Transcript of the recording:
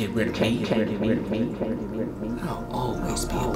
get rid of me. I'll always be